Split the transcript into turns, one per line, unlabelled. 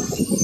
Gracias.